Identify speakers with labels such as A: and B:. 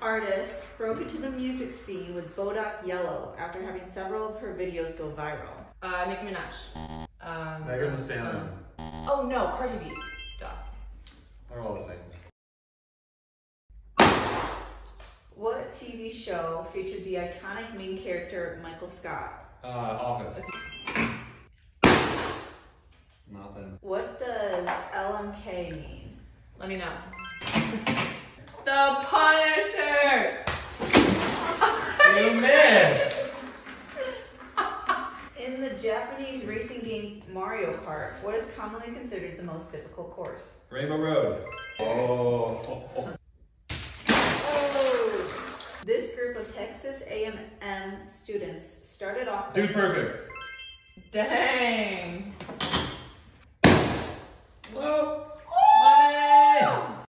A: artist broke into the music scene with Bodak Yellow after having several of her videos go viral?
B: Uh, Nicki Minaj. Um,
C: Megan Thee Stallion.
B: um, oh no, Cardi B. Duh.
C: They're all the same.
A: What TV show featured the iconic main character Michael Scott?
C: Uh, Office. Nothing.
A: What does LMK mean?
B: Let me know.
A: In the Japanese racing game Mario Kart, what is commonly considered the most difficult course?
C: Rainbow Road. Oh.
A: Oh! This group of Texas A&M students started off.
C: Dude Perfect.
B: Dang.